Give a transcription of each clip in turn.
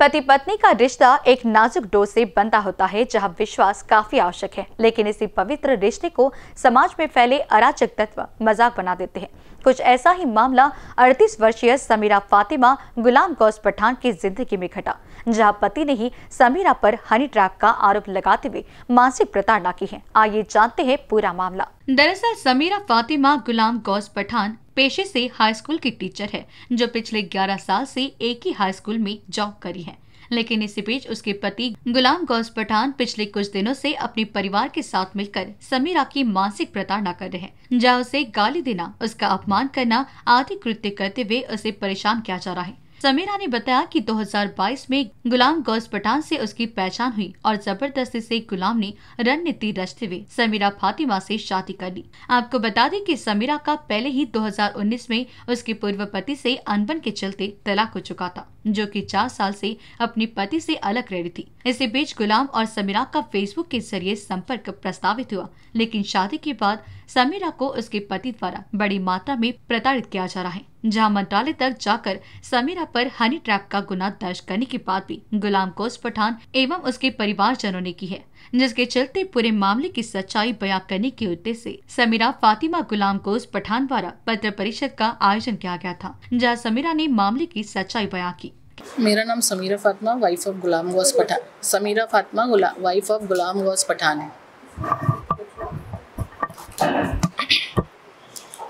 पति पत्नी का रिश्ता एक नाजुक डोर से बनता होता है, जहाँ विश्वास काफ़ी आवश्यक है। लेकिन इसी पवित्र रिश्ते को समाज में फैले अराजक तत्व मज़ाक बना देते हैं। कुछ ऐसा ही मामला 38 वर्षीय समीरा फातिमा गुलाम गौस पठान की ज़िंदगी में घटा, जहाँ पति ने ही समीरा पर हनी ट्रैप का आरोप लगाते हुए मानसिक प्रताड़ना की है। आइए जानते हैं पूरा मामला। दरअसल समीरा फातिमा गुलाम गौस पठान पेशे से हाई स्कूल की टीचर है, जो पिछले 11 साल से एक ही हाई स्कूल में जॉब करी है। लेकिन इसी बीच उसके पति गुलाम गौस पठान पिछले कुछ दिनों से अपने परिवार के साथ मिलकर समीरा की मानसिक प्रताड़ना कर रहे हैं। जहाँ उसे गाली देना, उसका अपमान करना आदि कृत्य करते हुए उसे परेशान किया जा रहा है। समीरा ने बताया कि 2022 में गुलाम गौस पठान से उसकी पहचान हुई और ज़बरदस्ती से गुलाम ने रणनीति रचते हुए समीरा फातिमा से शादी कर ली। आपको बता दें कि समीरा का पहले ही 2019 में उसके पूर्व पति से अनबन के चलते तलाक हो चुका था। जो कि चार साल से अपने पति से अलग रह रही थी। इसी बीच गुलाम और समीरा का फेसबुक के ज़रिए संपर्क प्रस्तावित हुआ, लेकिन शादी के बाद समीरा को उसके पति द्वारा बड़ी मात्रा में प्रताड़ित किया जा रहा है, जहाँ मंत्रालय तक जाकर समीरा पर हनी ट्रैप का गुना दर्ज करने की बात भी गुलाम कोस पठान एवं उसके परिवारजनों ने की है, जिसके चलते पूरे मामले की सच्चाई बयां करने के उद्देश्य से समीरा फातिमा गुलाम कोस पठान द्वारा पत्र परिषद का आयोजन किया गया था, जहाँ समीरा ने मामले की सच्चाई बयां की। मेरा नाम Samira Fatima wife of Ghulam Ghaus Pathan. Samira Fatima wife of Ghulam Ghaus Pathan है।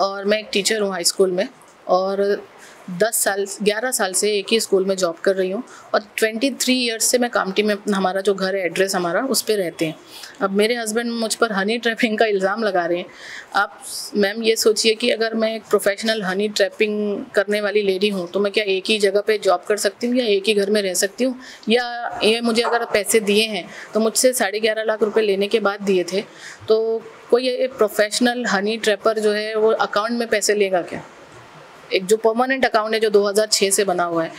और मैं एक टीचर हूँ हाई स्कूल में और दस साल, ग्यारह साल से एक ही स्कूल में जॉब कर रही हूँ और ट्वेंटी थ्री ईयर्स से मैं कामटी में हमारा जो घर है एड्रेस हमारा, उस पर रहते हैं। अब मेरे हस्बैंड मुझ पर हनी ट्रैपिंग का इल्ज़ाम लगा रहे हैं। आप मैम ये सोचिए कि अगर मैं एक प्रोफेशनल हनी ट्रैपिंग करने वाली लेडी हूँ तो मैं क्या एक ही जगह पे जॉब कर सकती हूँ या एक ही घर में रह सकती हूँ? या ये मुझे अगर पैसे दिए हैं तो मुझसे साढ़े ग्यारह लाख रुपये लेने के बाद दिए थे तो कोई प्रोफेशनल हनी ट्रैपर जो है, वो अकाउंट में पैसे लेगा क्या? एक जो परमानेंट अकाउंट है जो 2006 से बना हुआ है,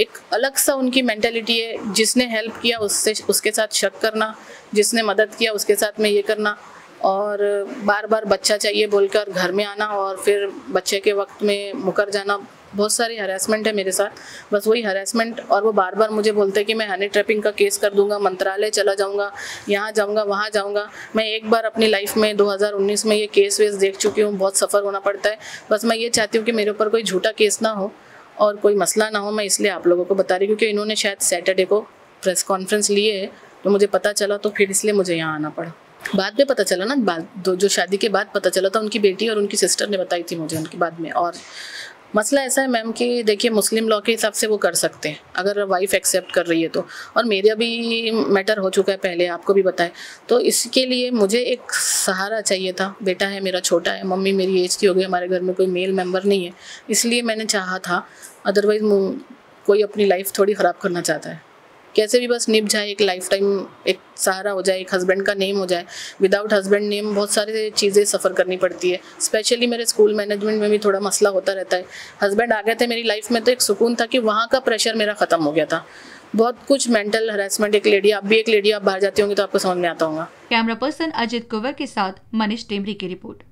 एक अलग सा उनकी मेंटेलिटी है, जिसने हेल्प किया उससे, उसके साथ शक करना, जिसने मदद किया उसके साथ में ये करना, और बार बार बच्चा चाहिए बोलकर घर में आना और फिर बच्चे के वक्त में मुकर जाना बहुत सारी हरासमेंट है मेरे साथ। बस वही हरासमेंट और वो बार बार मुझे बोलते हैं कि मैं हनी ट्रैपिंग का केस कर दूँगा, मंत्रालय चला जाऊँगा, यहाँ जाऊँगा, वहाँ जाऊँगा। मैं एक बार अपनी लाइफ में 2019 में ये केस वेस देख चुकी हूँ, बहुत सफ़र होना पड़ता है। बस मैं ये चाहती हूँ कि मेरे ऊपर कोई झूठा केस ना हो और कोई मसला ना हो, मैं इसलिए आप लोगों को बता रही हूँ क्योंकि इन्होंने शायद सैटरडे को प्रेस कॉन्फ्रेंस लिए है तो मुझे पता चला तो फिर इसलिए मुझे यहाँ आना पड़ा। बाद में पता चला ना, बाद जो शादी के बाद पता चला था, उनकी बेटी और उनकी सिस्टर ने बताई थी मुझे उनके बाद में और मसला ऐसा है मैम कि देखिए मुस्लिम लॉ के हिसाब से वो कर सकते हैं, अगर वाइफ एक्सेप्ट कर रही है तो। और मेरा भी मैटर हो चुका है पहले, आपको भी बताए। तो इसके लिए मुझे एक सहारा चाहिए था, बेटा है मेरा, छोटा है, मम्मी मेरी एज की हो गई, हमारे घर में कोई मेल मेंबर नहीं है। इसलिए मैंने चाहा था अदरवाइज़ कोई अपनी लाइफ थोड़ी ख़राब करना चाहता है। कैसे भी बस निभ जाए, एक लाइफ टाइम एक सहारा हो जाए, एक हस्बैंड का नेम हो जाए। विदाउट हस्बैंड नेम बहुत सारी चीज़ें सफ़र करनी पड़ती है। स्पेशली मेरे स्कूल मैनेजमेंट में भी थोड़ा मसला होता रहता है। हस्बैंड आ गए थे मेरी लाइफ में तो एक सुकून था कि वहाँ का प्रेशर मेरा ख़त्म हो गया था। बहुत कुछ मेंटल हरासमेंट एक लेडी आप भी एक लेडी आप बाहर जाती होंगी तो आपको समझ में आता होगा। कैमरा पर्सन अजित कुंवर के साथ मनीष टेमरी की रिपोर्ट।